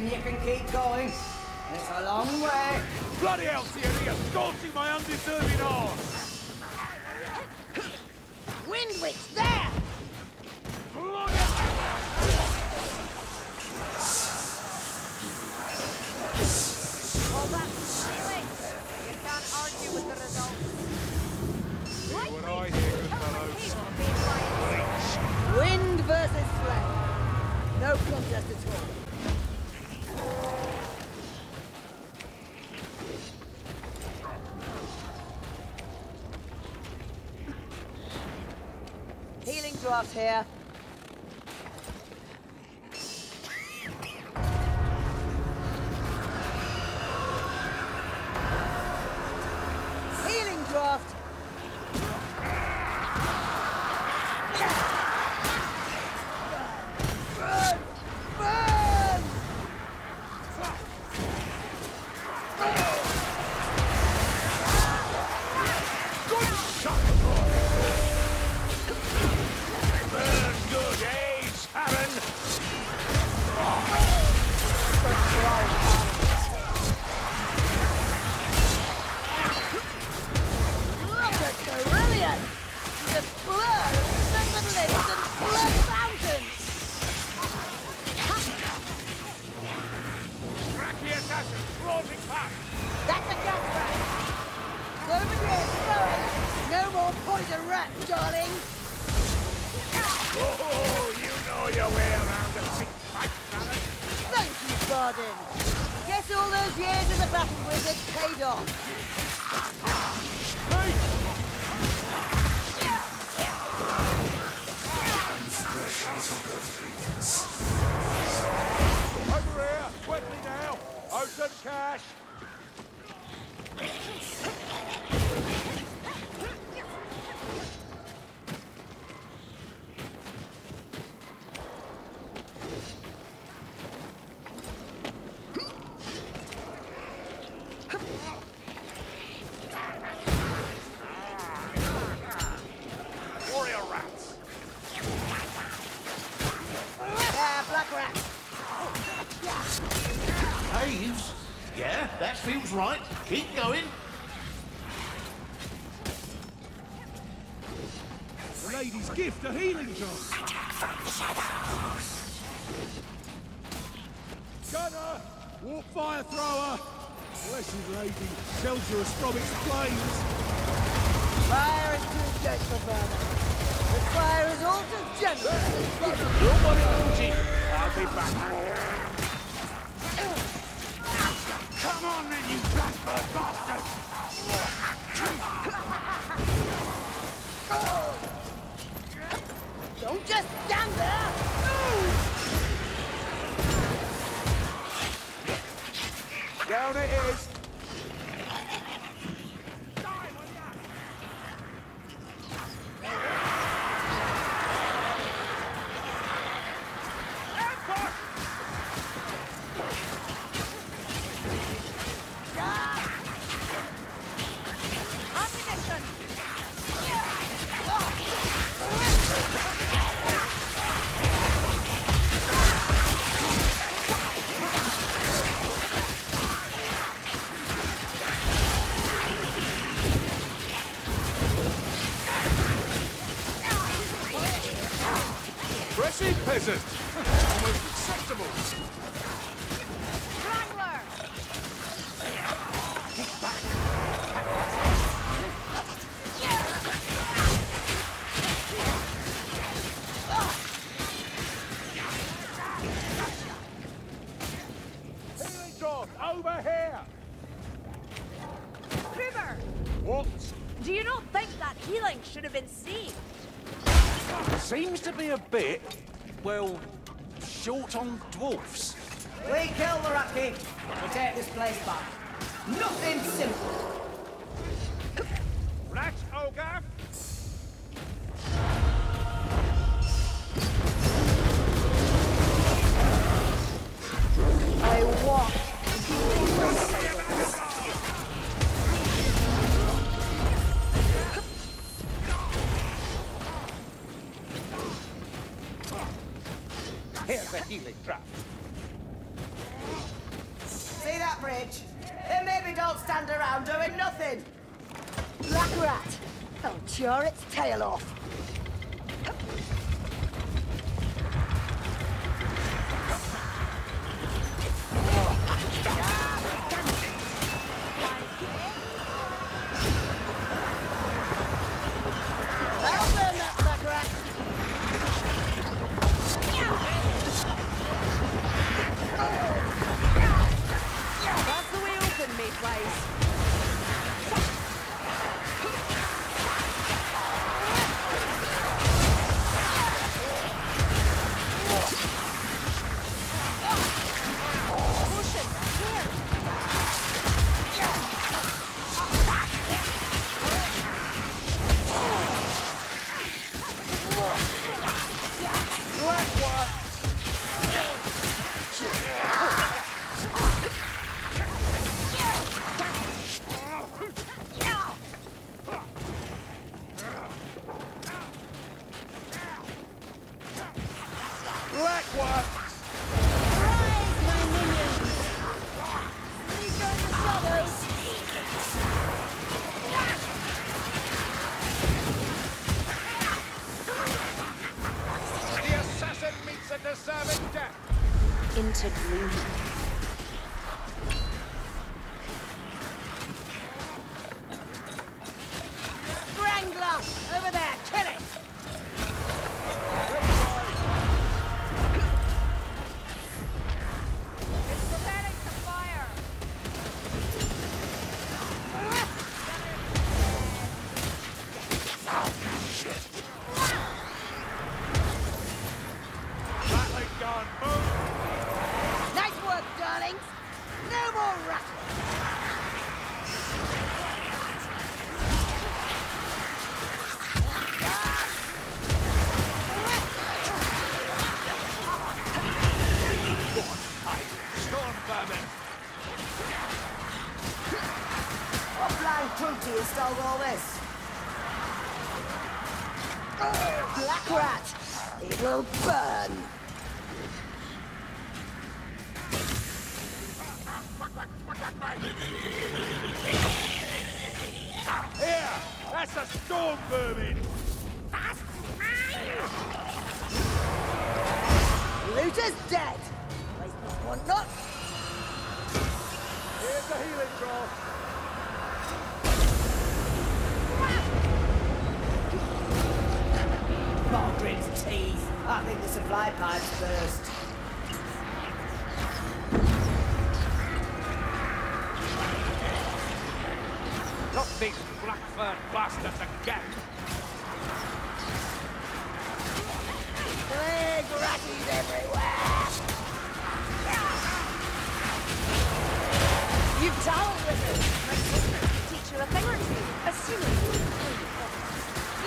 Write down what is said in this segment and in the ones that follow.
reckon you can keep going? It's a long way. Bloody hell, Thierry, you're scorching my undeserving arse! Windwitch, there! All that feeling. You can't argue with the result. what I hear, good fellows. Wind versus flame. No contest at all. Healing draft here. Assassin, crawling! That's a gas rat! Over here, going! No more poison rat, darling! Oh, you know your way around the sick pipe, Sharon. Thank you, Bardin! Guess all those years as a battle wizard paid off. Over Ocean cash! Lady's gift, a healing drop! Gunner! Warp fire thrower! Blessed lady, shelter us from its flames! Fire is too dead for burner. The fire is all too generous. Nobody knows it! I'll be back. Come on then, you transport Just there! Down it is! Almost acceptable! Wrangler! Healing drop, over here! Kruber, What? do you not think that healing should have been saved? Seems to be a bit, well, short on dwarfs. We kill the Rat King. We take this place back. Nothing simple. into gloom. shall burn! Here! That's a storm vermin! Looters dead! clever bastards again. Big ratties everywhere! You've dealt with it! My sister teach you a thing or two, assuming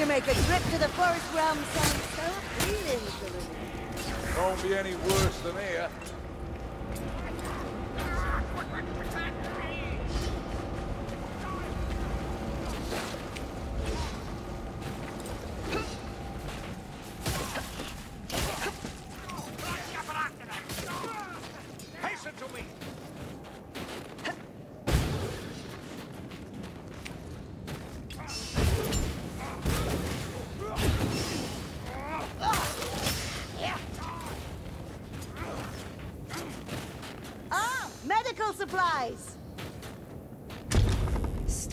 you make a trip to the forest realm sound so appealing, to me. Won't be any worse than here.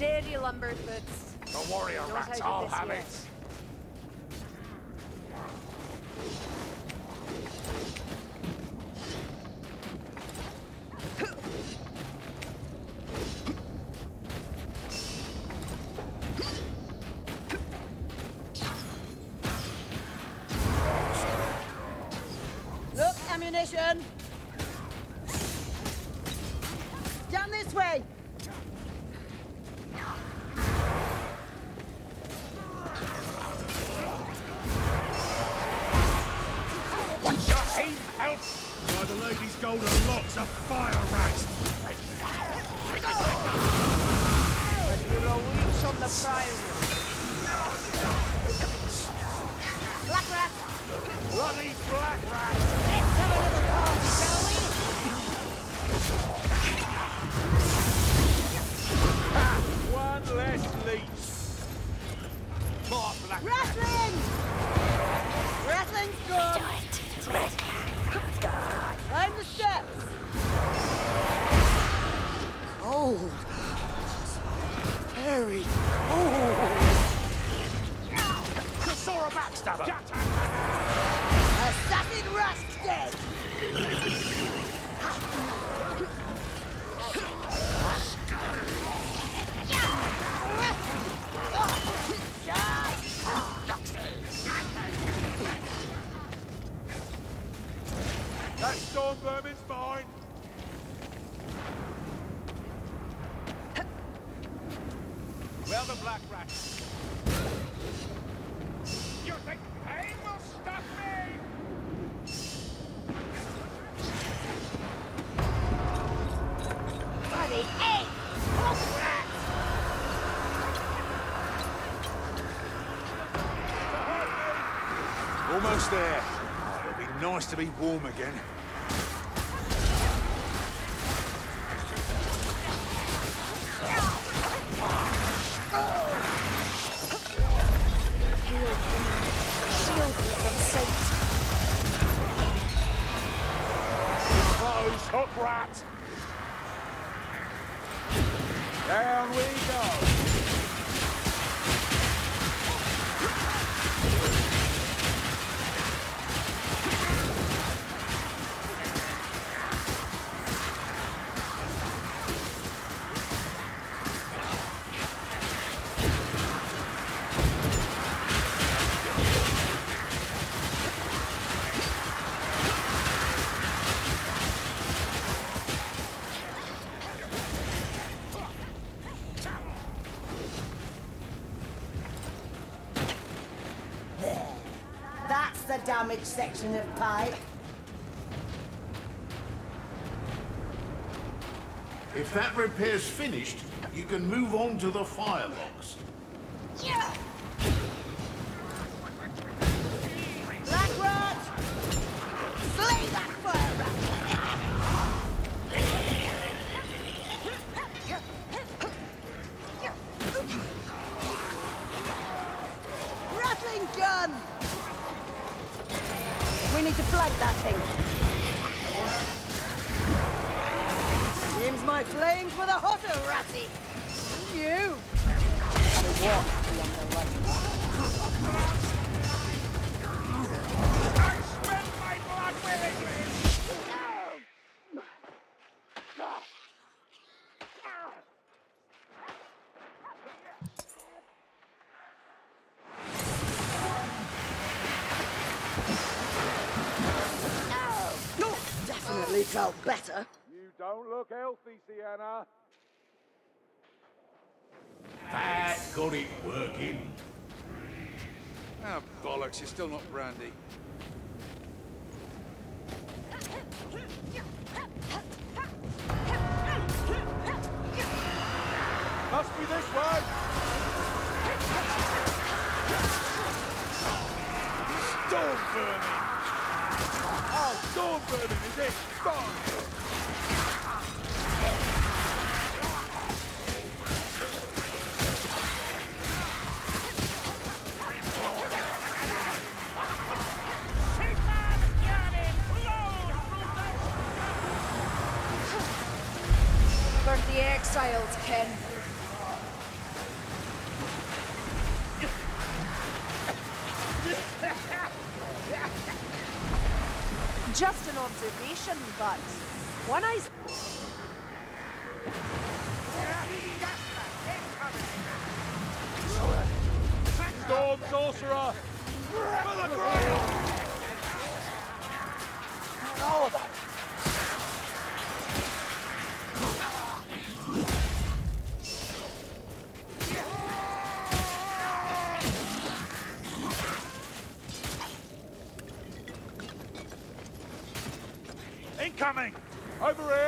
Material lumber, don't rats all have it. Wrestling! Wrestling's good! Do it. Wrestling's. Climb the steps. Cold. Very That storm vermin's mine. Where the black rat? Nice to be warm again. Hook rat! Down we go. Damaged section of pipe. If that repair's finished, you can move on to the firelocks. Black Rat! Slay that fire rat! Ratling gun! We need to flag that thing. Seems my flames were the hotter, Ratty. You! And a walk along the line. No, definitely felt better. You don't look healthy, Sienna. That got it working. Ah, bollocks, you're still not brandy. Must be this way. Storm vermin. Oh, storm vermin, is? Fine. The exiles, Ken. Over here!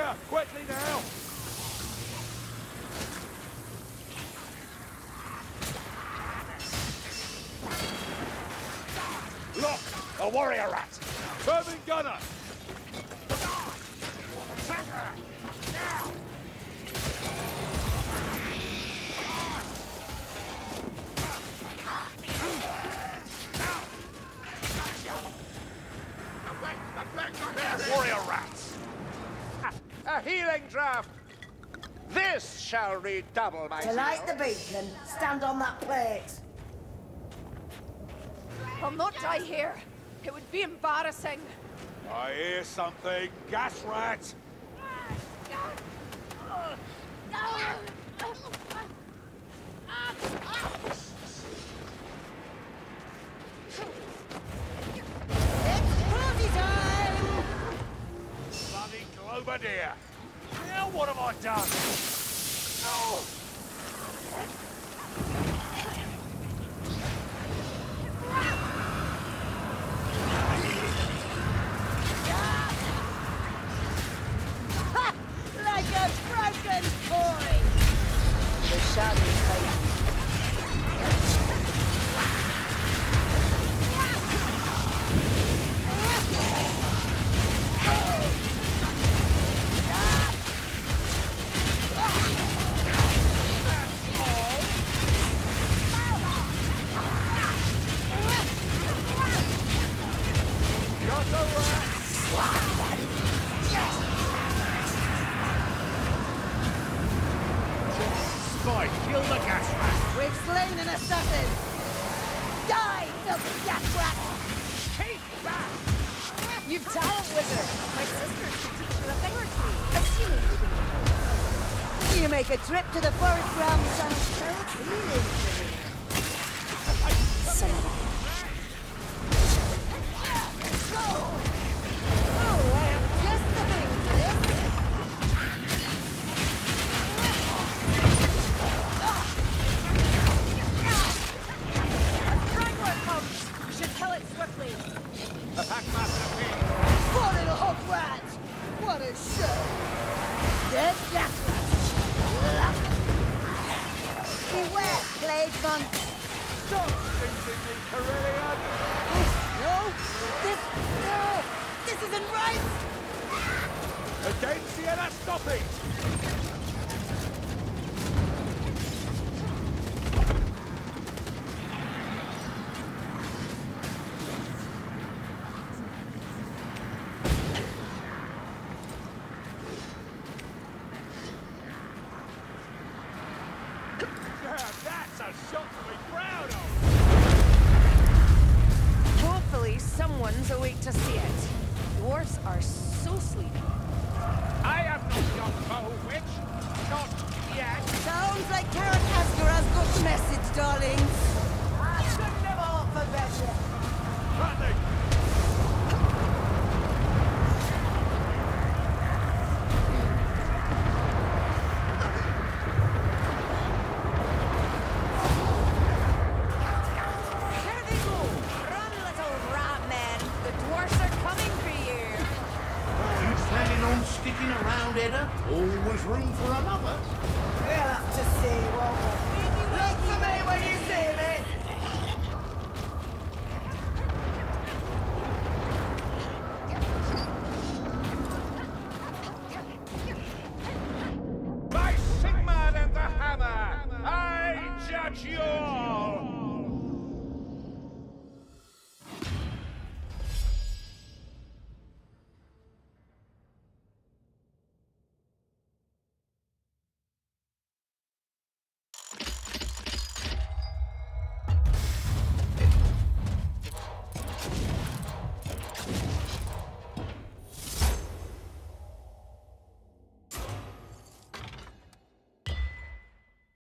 shall redouble my To light the beacon, stand on that plate. I'll not die here. It would be embarrassing. I hear something. Gas rat! Bloody globadier! Now what have I done? No! to the forest ground. Against Sienna, stop it! darling.